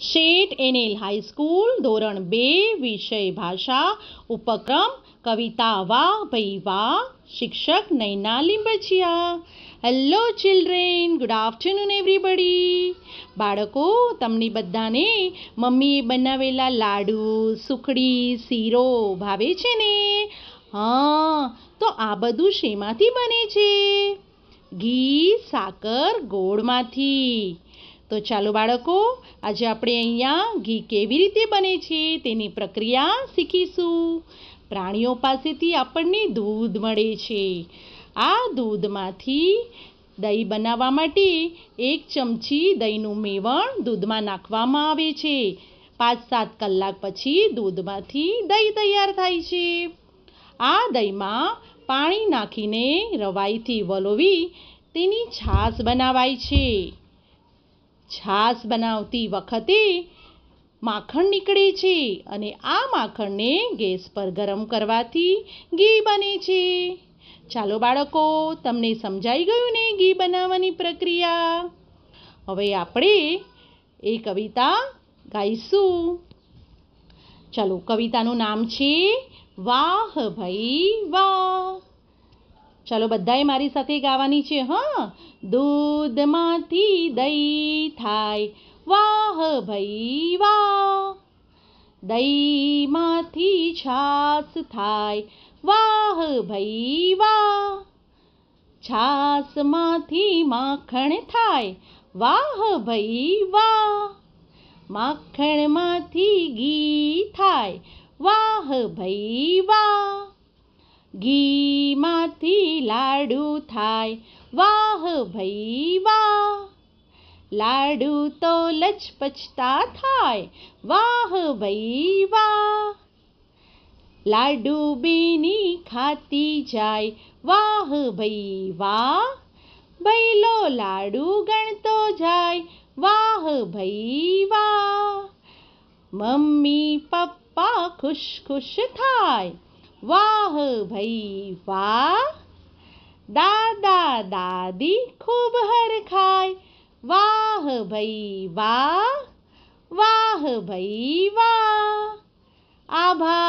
શેઠ એનેલ high school ધોરણ બે, વિષય ભાષા, ઉપક્રમ, કવિતા વાહ, ભઈ વાહ, શિક્ષક Naina Limbachiya hello children good afternoon everybody બાળકો, તમને બધાને મમ્મીએ બનાવેલા લાડુ, સુખડી, શીરો ભાવે છે ને? હા, તો આ બધું શેમાંથી બને છે? ઘી, સાકર, ગોળમાંથી. તો ચાલો બાળકો, આજે આપણે અહીંયા ઘી કેવી રીતે બને છે તેની પ્રક્રિયા શીખીશું. પ્રાણીઓ પાસેથી આપણને દૂધ મળે છે. આ દૂધમાંથી દહીં બનાવવા માટે એક ચમચી દહીંનું મેવણ દૂધમાં નાખવામાં આવે છે. પાંચ સાત કલાક પછી દૂધમાંથી દહીં તૈયાર થાય છે. આ દહીંમાં પાણી નાખીને રવાઈથી વલોવી તેની છાશ બનાવાય છે. છાશ બનાવતી વખતે માખણ નીકળે છે અને આ માખણને ગેસ પર ગરમ કરવાથી ઘી બને છે. ચાલો બાળકો, તમને સમજાઈ ગયું ને ઘી બનાવવાની પ્રક્રિયા? હવે આપણે એ કવિતા ગાઈશું. ચાલો, કવિતાનું નામ છે, વાહ ભાઈ વાહ. ચાલો બધાએ મારી સાથે ગાવાની છે, હા? દૂધમાંથી દહીં થાય. વાહ ભાઈ વાહ. દહીંમાંથી છાસ થાય. વાહ ભાઈ વાહ. છાસમાંથી માખણ થાય. વાહ ભાઈ વાહ. માખણમાંથી ઘી થાય. વાહ ભાઈ વાહ. ઘીમાંથી લાડુ થાય. વાહ ભાઈ વાહ. લાડુ તો લચપચતા થાય. વાહ ભાઈ વાહ. લાડુ બીની ખાતી જાય. વાહ ભાઈ વાહ. ભૈલો લાડુ ગણતો જાય. વાહ ભાઈ વાહ. મમ્મી પપ્પા ખુશ ખુશ થાય. વાહ ભાઈ વાહ. દાદા દાદી ખૂબ હરખાય વાહ ભાઈ વાહ. વાહ ભાઈ વાહ. આભાર.